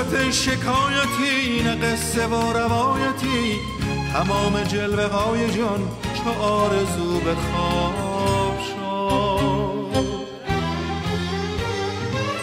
وسط شکایتی نه قصه و روایتی. تمام جلوه های جان چه آرزو بخواه